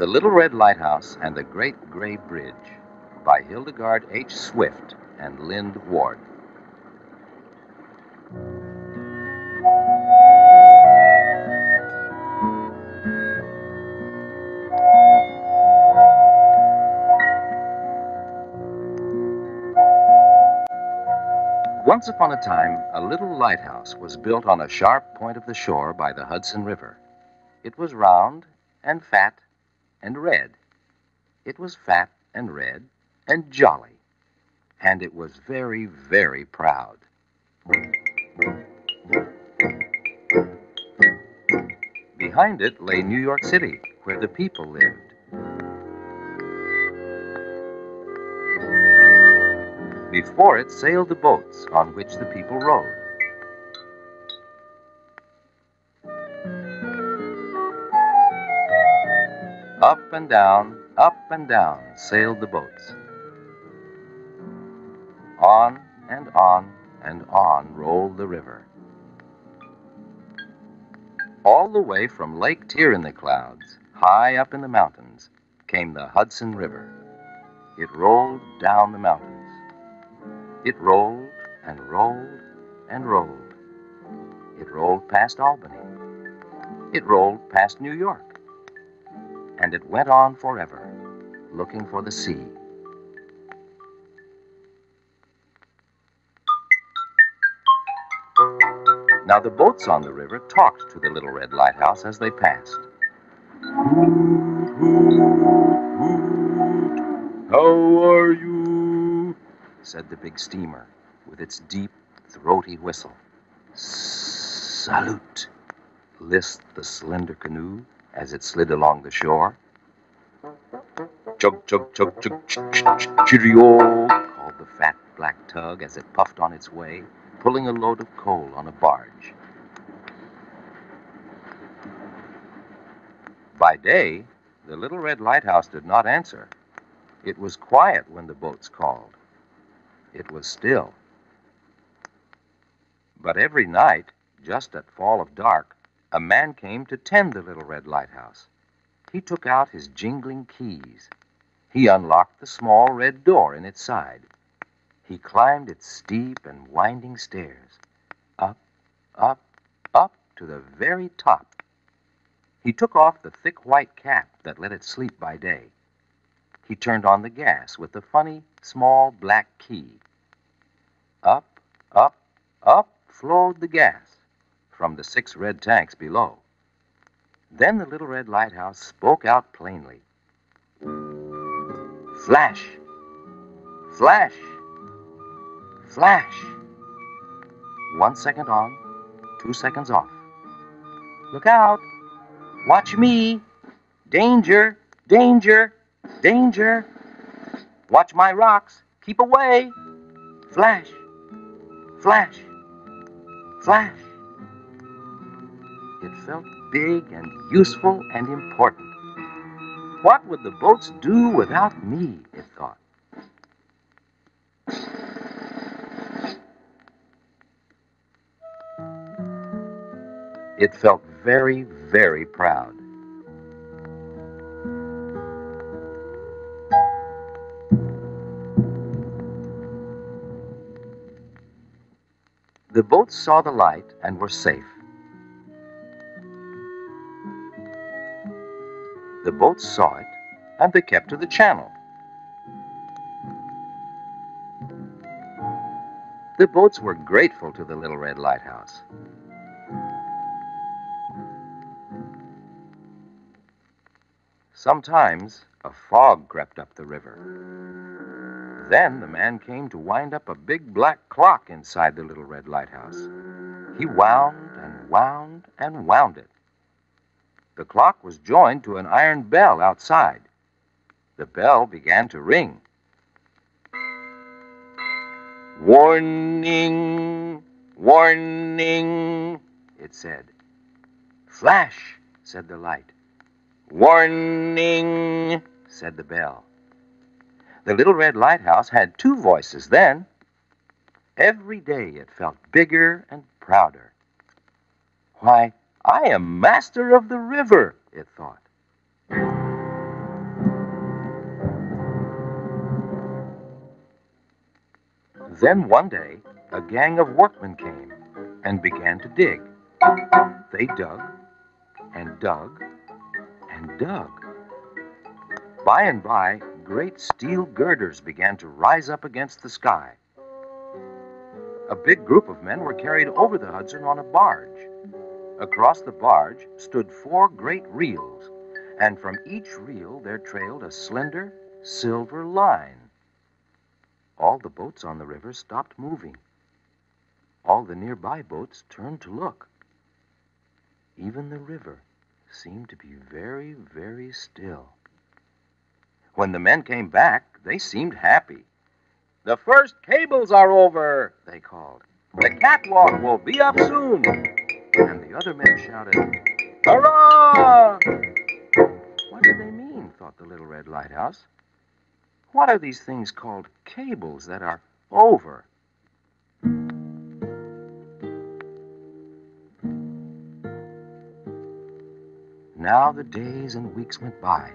The Little Red Lighthouse and the Great Gray Bridge by Hildegarde H. Swift and Lynd Ward. Once upon a time, a little lighthouse was built on a sharp point of the shore by the Hudson River. It was round and fat and red. It was fat and red and jolly. And it was very, very proud. Behind it lay New York City, where the people lived. Before it sailed the boats on which the people rode. Up and down, up and down sailed the boats. On and on and on rolled the river. All the way from Lake Tear in the clouds, high up in the mountains, came the Hudson River. It rolled down the mountains. It rolled and rolled and rolled. It rolled past Albany. It rolled past New York. And it went on forever, looking for the sea. Now the boats on the river talked to the little red lighthouse as they passed. How are you? said the big steamer with its deep, throaty whistle. Salute, lisped the slender canoe as it slid along the shore. Chug, chug, chug, chug, cheerio, called the fat black tug as it puffed on its way, pulling a load of coal on a barge. By day, the little red lighthouse did not answer. It was quiet when the boats called. It was still. But every night, just at fall of dark, a man came to tend the little red lighthouse. He took out his jingling keys. He unlocked the small red door in its side. He climbed its steep and winding stairs, up, up, up to the very top. He took off the thick white cap that let it sleep by day. He turned on the gas with the funny, small black key. Up, up, up flowed the gas from the six red tanks below. Then the little red lighthouse spoke out plainly Flash! Flash! Flash! One second on, two seconds off. Look out! Watch me! Danger! Danger! Danger! Watch my rocks! Keep away! Flash! Flash! Flash! It felt big and useful and important. What would the boats do without me? It thought. It felt very, very proud. The boats saw the light and were safe. The boats saw it, and they kept to the channel. The boats were grateful to the little red lighthouse. Sometimes a fog crept up the river. Then the man came to wind up a big black clock inside the little red lighthouse. He wound and wound and wound it. The clock was joined to an iron bell outside. The bell began to ring. Warning! Warning! It said. Flash! said the light. Warning! said the bell. The little red lighthouse had two voices then. Every day it felt bigger and prouder. Why, I am master of the river, it thought. Then one day, a gang of workmen came and began to dig. They dug and dug and dug. By and by, great steel girders began to rise up against the sky. A big group of men were carried over the Hudson on a barge. Across the barge stood four great reels, and from each reel there trailed a slender silver line. All the boats on the river stopped moving. All the nearby boats turned to look. Even the river seemed to be very, very still. When the men came back, they seemed happy. The first cables are over, they called. The catwalk will be up soon. And the other men shouted, Hurrah! What do they mean? thought the little red lighthouse. What are these things called cables that are over? Now the days and weeks went by.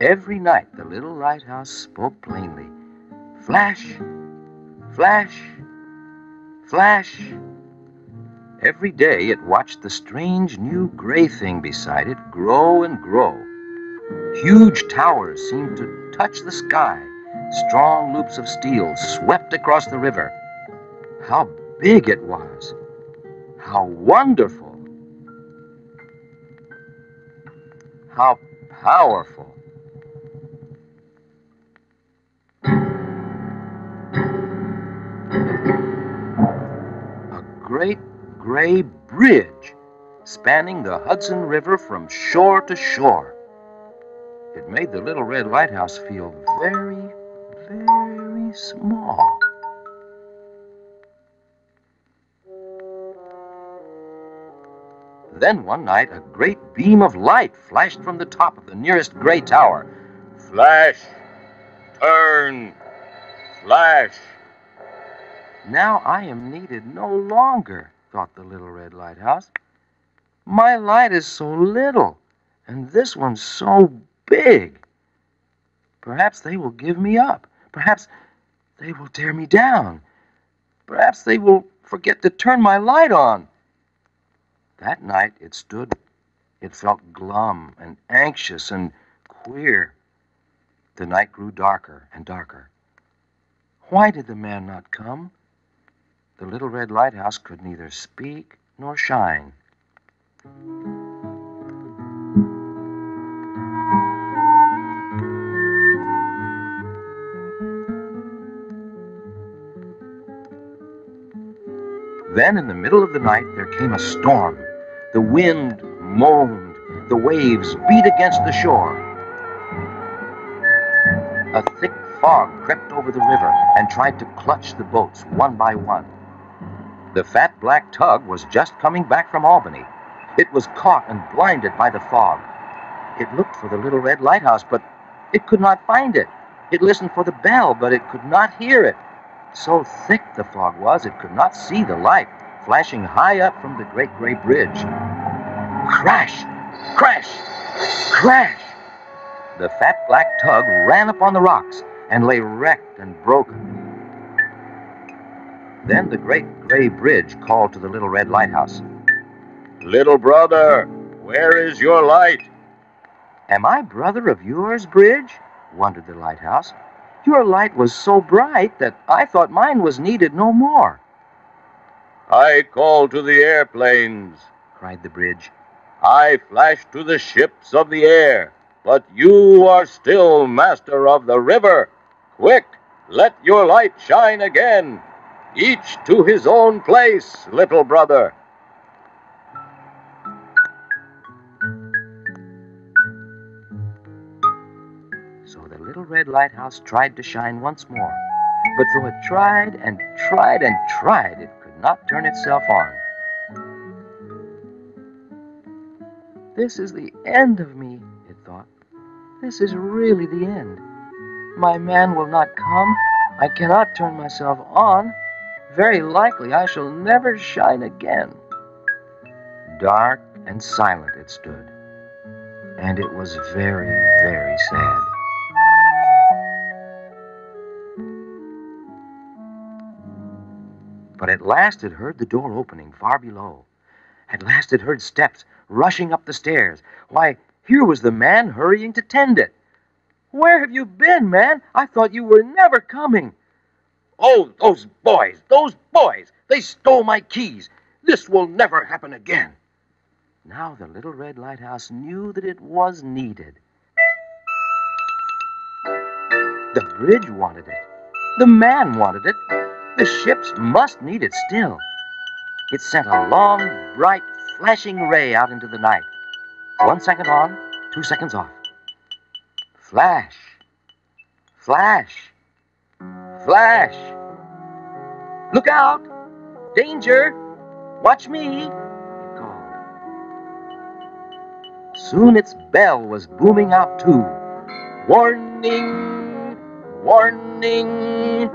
Every night the little lighthouse spoke plainly Flash! Flash! Flash! Every day it watched the strange new gray thing beside it grow and grow. Huge towers seemed to touch the sky. Strong loops of steel swept across the river. How big it was! How wonderful! How powerful! A great gray bridge spanning the Hudson River from shore to shore. It made the little red lighthouse feel very, very small. Then one night, a great beam of light flashed from the top of the nearest gray tower. Flash! Turn! Flash! Now I am needed no longer, thought the little red lighthouse. My light is so little, and this one's so big. Perhaps they will give me up. Perhaps they will tear me down. Perhaps they will forget to turn my light on. That night it stood. It felt glum and anxious and queer. The night grew darker and darker. Why did the man not come? The little red lighthouse could neither speak nor shine. Then, in the middle of the night, there came a storm. The wind moaned, the waves beat against the shore. A thick fog crept over the river and tried to clutch the boats one by one. The fat black tug was just coming back from Albany. It was caught and blinded by the fog. It looked for the little red lighthouse, but it could not find it. It listened for the bell, but it could not hear it. So thick the fog was, it could not see the light flashing high up from the great gray bridge. Crash! Crash! Crash! The fat black tug ran upon the rocks and lay wrecked and broken. Then the great gray bridge called to the little red lighthouse. Little brother, where is your light? Am I brother of yours, Bridge? wondered the lighthouse. Your light was so bright that I thought mine was needed no more. I call to the airplanes, cried the bridge. I flash to the ships of the air, but you are still master of the river. Quick, let your light shine again. Each to his own place, little brother. So the little red lighthouse tried to shine once more. But though it tried and tried and tried, it could not turn itself on. This is the end of me, it thought. This is really the end. My man will not come. I cannot turn myself on. Very likely I shall never shine again. Dark and silent it stood, and it was very, very sad. But at last it heard the door opening far below. At last it heard steps rushing up the stairs. Why, here was the man hurrying to tend it. Where have you been, man? I thought you were never coming. Oh, those boys, those boys! They stole my keys. This will never happen again. Now the little red lighthouse knew that it was needed. The bridge wanted it. The man wanted it. The ships must need it still. It sent a long, bright, flashing ray out into the night. One second on, two seconds off. Flash. Flash. Flash. Look out! Danger! Watch me! It called. Soon its bell was booming out too. Warning! Warning! It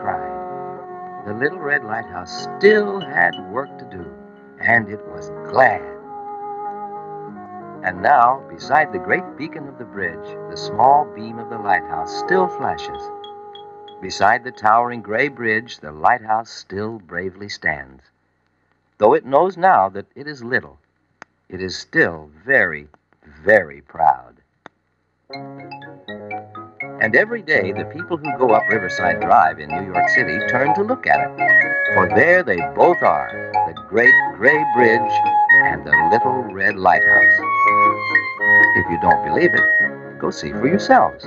cried. The little red lighthouse still had work to do, and it was glad. And now, beside the great beacon of the bridge, the small beam of the lighthouse still flashes. Beside the towering gray bridge, the lighthouse still bravely stands. Though it knows now that it is little, it is still very, very proud. And every day, the people who go up Riverside Drive in New York City turn to look at it. For there they both are the great gray bridge and the little red lighthouse. If you don't believe it, go see for yourselves.